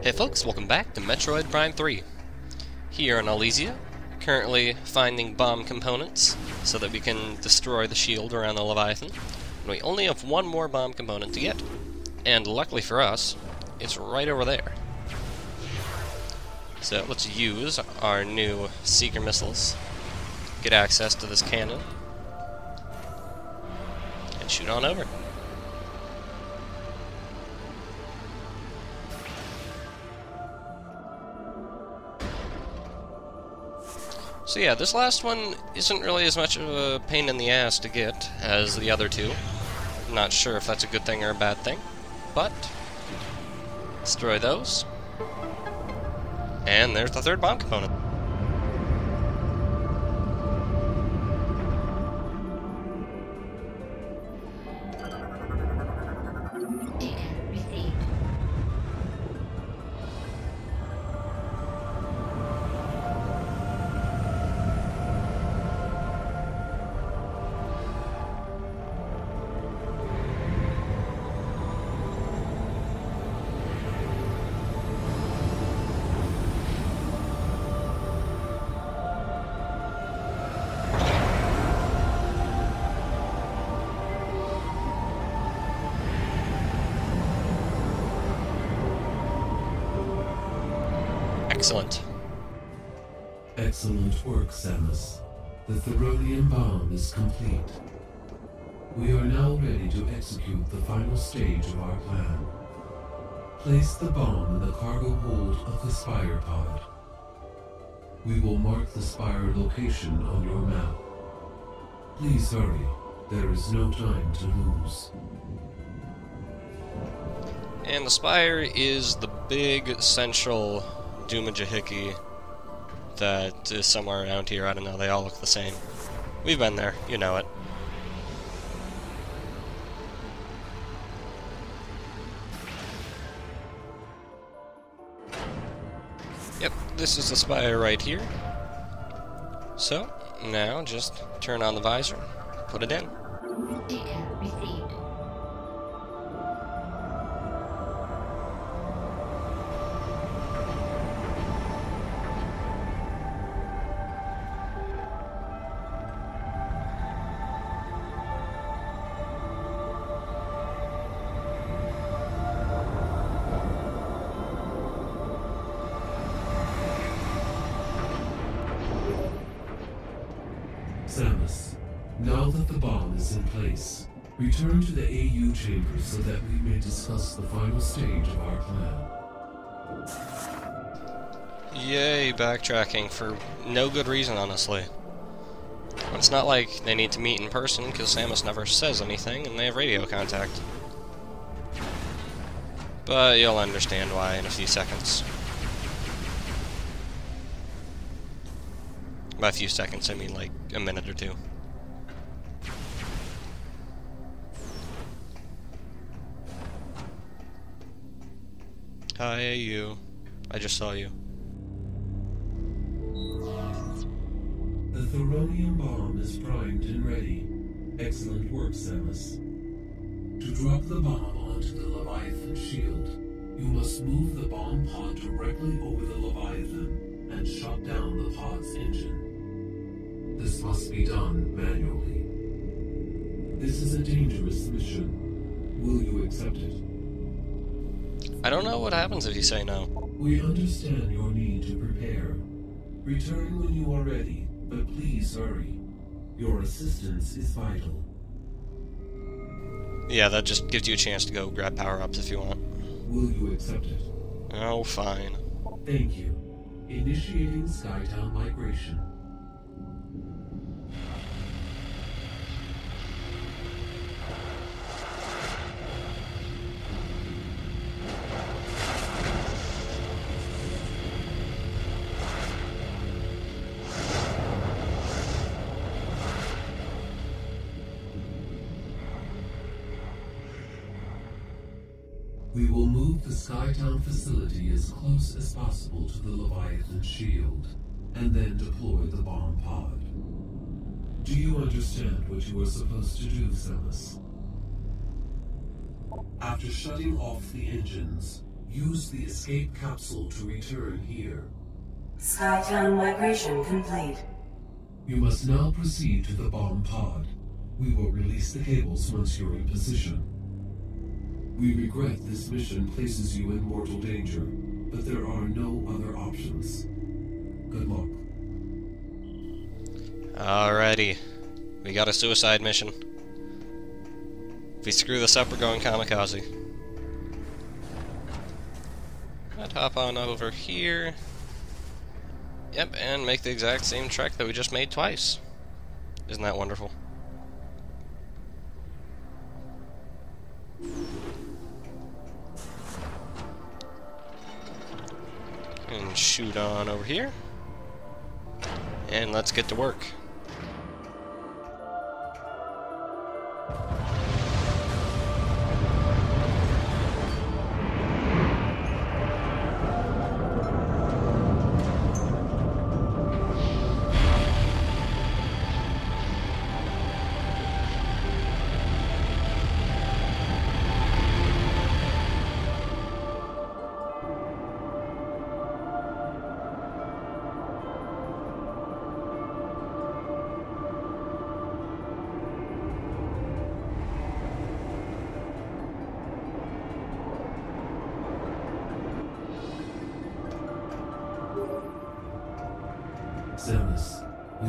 Hey folks, welcome back to Metroid Prime 3. Here in Elysia, currently finding bomb components so that we can destroy the shield around the Leviathan. And we only have one more bomb component to get. And luckily for us, it's right over there. So let's use our new Seeker missiles, get access to this cannon, and shoot on over. So yeah, this last one isn't really as much of a pain in the ass to get as the other two. I'm not sure if that's a good thing or a bad thing, but destroy those. And there's the third bomb component. Excellent. Excellent work, Samus. The Theronian bomb is complete. We are now ready to execute the final stage of our plan. Place the bomb in the cargo hold of the Spire pod. We will mark the Spire location on your map. Please hurry. There is no time to lose. And the Spire is the big central Duma-Jahiki that is somewhere around here. I don't know, they all look the same. We've been there, you know it. Yep, this is the spire right here. So, now just turn on the visor, put it in. Data received. Samus, now that the bomb is in place, return to the AU chamber so that we may discuss the final stage of our plan. Yay, backtracking for no good reason, honestly. It's not like they need to meet in person, because Samus never says anything, and they have radio contact. But you'll understand why in a few seconds. By a few seconds, I mean like a minute or two. Hi, you. I just saw you. The Theronian bomb is primed and ready. Excellent work, Samus. To drop the bomb onto the Leviathan shield, you must move the bomb pod directly over the Leviathan and shut down the pod's engine. Must be done manually. This is a dangerous mission. Will you accept it? I don't know what happens if you say no. We understand your need to prepare. Return when you are ready, but please hurry. Your assistance is vital. Yeah, that just gives you a chance to go grab power-ups if you want. Will you accept it? Oh, fine. Thank you. Initiating Skytown migration. Close as possible to the Leviathan shield, and then deploy the bomb pod. Do you understand what you are supposed to do, Samus? After shutting off the engines, Use the escape capsule to return here. Skytown migration complete. You must now proceed to the bomb pod. We will release the cables once you're in position. We regret this mission places you in mortal danger, but there are no other options. Good luck. Alrighty. We got a suicide mission. If we screw this up, we're going kamikaze. Let's hop on over here. Yep, and make the exact same trek that we just made twice. Isn't that wonderful? Shoot on over here. And let's get to work.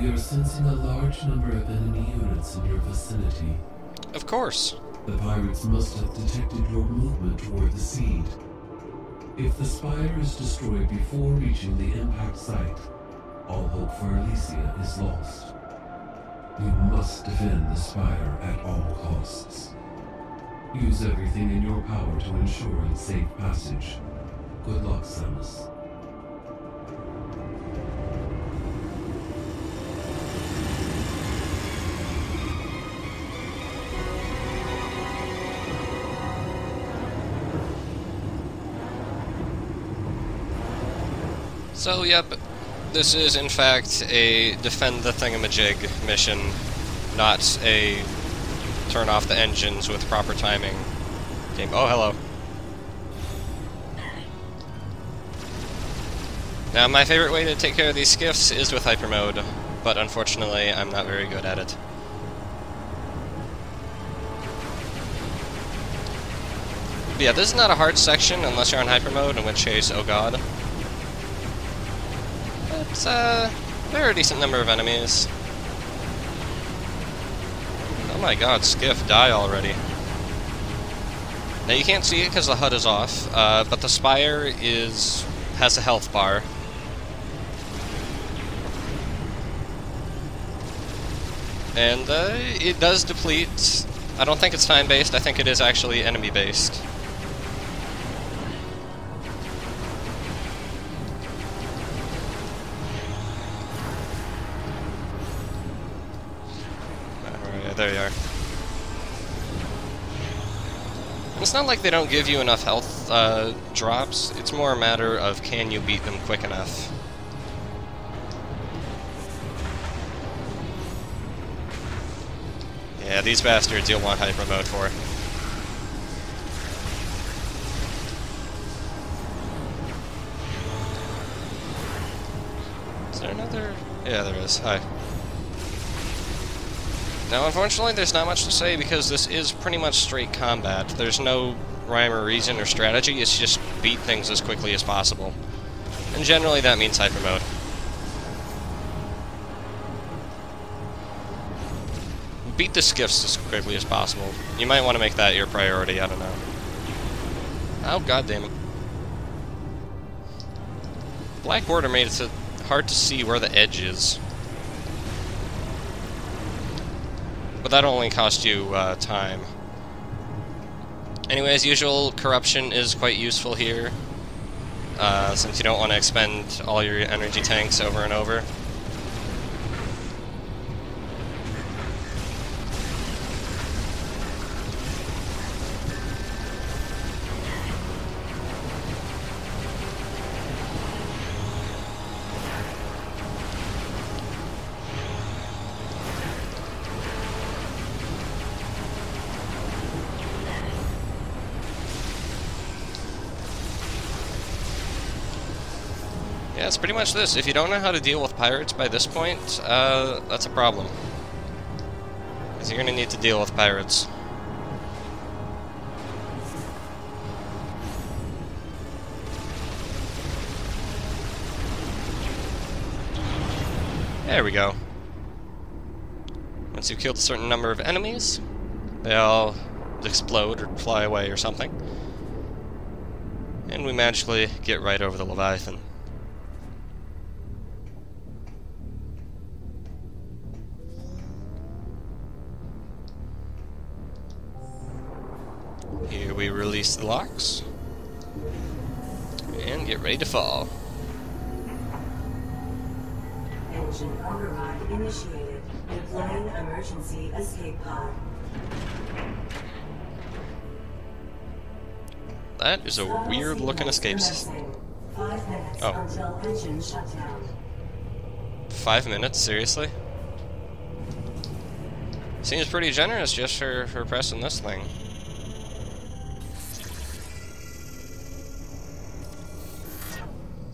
We are sensing a large number of enemy units in your vicinity. Of course. The pirates must have detected your movement toward the seed. If the spire is destroyed before reaching the impact site, all hope for Elysia is lost. You must defend the spire at all costs. Use everything in your power to ensure its safe passage. Good luck, Samus. So, yep, this is in fact a defend the thingamajig mission, not a turn off the engines with proper timing game. Oh, hello. Now, my favorite way to take care of these skiffs is with hyper mode, but unfortunately, I'm not very good at it. But yeah, this is not a hard section unless you're on hyper mode, in which case, oh god. It's uh, a decent number of enemies. Oh my god, Skiff, die already. Now you can't see it because the HUD is off, uh, but the Spire is has a health bar. And uh, it does deplete. I don't think it's time-based, I think it is actually enemy-based. There you are. It's not like they don't give you enough health uh, drops, it's more a matter of can you beat them quick enough. Yeah, these bastards you'll want hyper mode for. Is there another? Yeah, there is. Hi. Now, unfortunately, there's not much to say because this is pretty much straight combat. There's no rhyme or reason or strategy, it's just beat things as quickly as possible. And generally that means hyper mode. Beat the skiffs as quickly as possible. You might want to make that your priority, I don't know. Oh, god damn it. Black border made it hard to see where the edge is. But that only cost you uh, time. Anyway, as usual, corruption is quite useful here, uh, since you don't want to expend all your energy tanks over and over. It's pretty much this. If you don't know how to deal with pirates by this point, uh, that's a problem. Because you're going to need to deal with pirates. There we go. Once you've killed a certain number of enemies, they all explode or fly away or something. And we magically get right over the Leviathan. Release the locks. And get ready to fall. Engine override initiated. Deploying emergency escape pod. That is a weird looking escape system. Five minutes Oh. until engine shutdown. Five minutes, seriously? Seems pretty generous just for, for pressing this thing.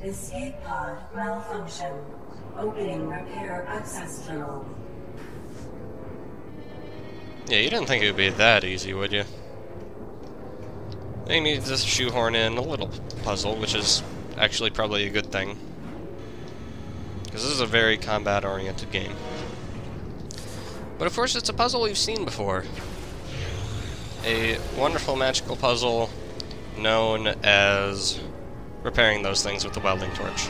Escape pod malfunction. Opening repair access tunnel. Yeah, you didn't think it would be that easy, would you? They need to shoehorn in a little puzzle, which is actually probably a good thing. Because this is a very combat-oriented game. But of course, it's a puzzle we've seen before. A wonderful magical puzzle known as repairing those things with the welding torch.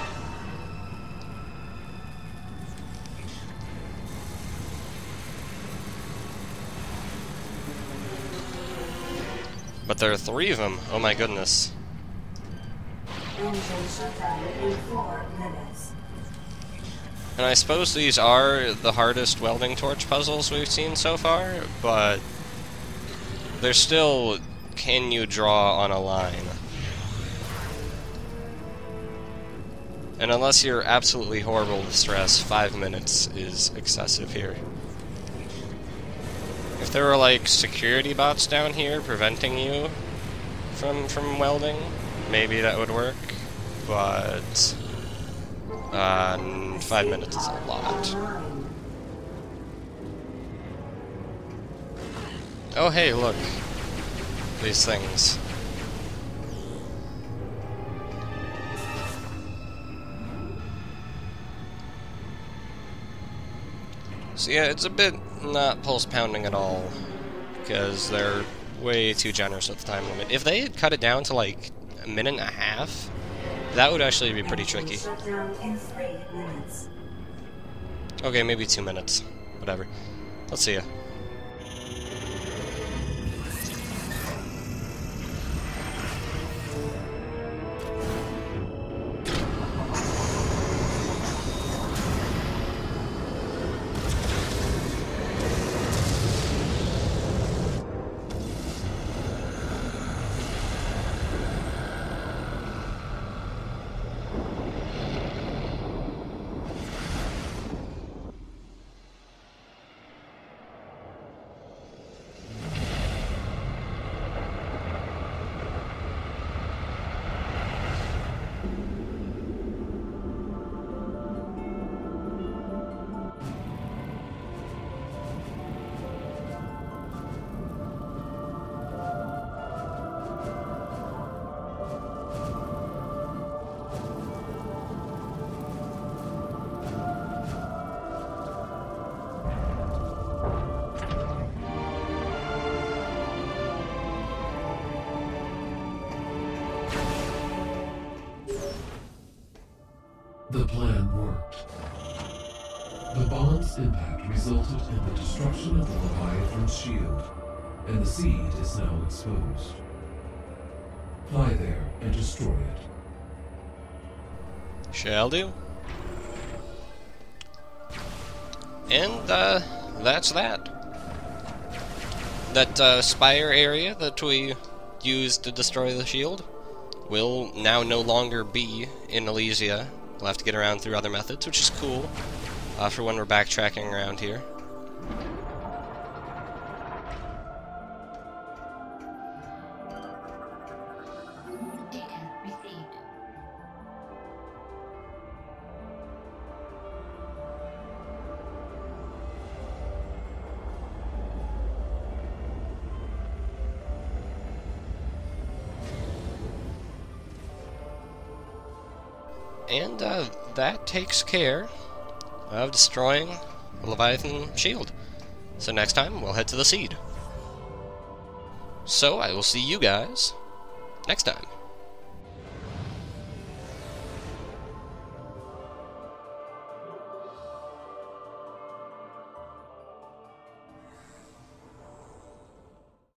But there are three of them. Oh my goodness. And I suppose these are the hardest welding torch puzzles we've seen so far, but they're still can you draw on a line? And unless you're absolutely horrible with stress, five minutes is excessive here. If there were like security bots down here preventing you from from welding, maybe that would work. But uh, five minutes is a lot. Oh hey, look. These things. So yeah, it's a bit not pulse pounding at all. Because they're way too generous with the time limit. If they had cut it down to like a minute and a half, that would actually be pretty tricky. Shutdown in three minutes. Okay, maybe two minutes. Whatever. Let's see ya. The plan worked. The bomb's impact resulted in the destruction of the Leviathan's shield, and the seed is now exposed. Fly there and destroy it. Shall do. And, uh, that's that. That, uh, spire area that we used to destroy the shield will now no longer be in Elysia. We'll have to get around through other methods, which is cool, uh, for when we're backtracking around here. And uh, that takes care of destroying the Leviathan shield. So next time, we'll head to the Seed. So I will see you guys next time.